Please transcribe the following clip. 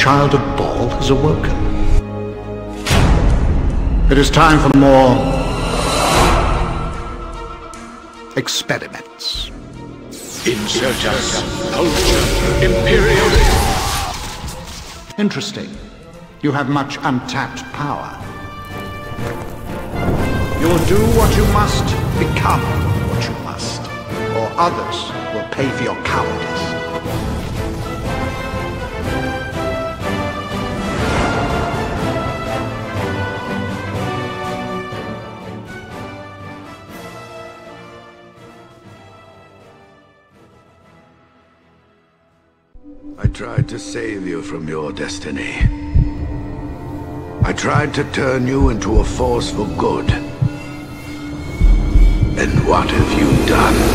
child of Bhaal has awoken. It is time for more experiments. Insurgents, culture, imperialism. Interesting. You have much untapped power. You'll do what you must, become what you must, or others will pay for your cowardice. I tried to save you from your destiny. I tried to turn you into a force for good. And what have you done?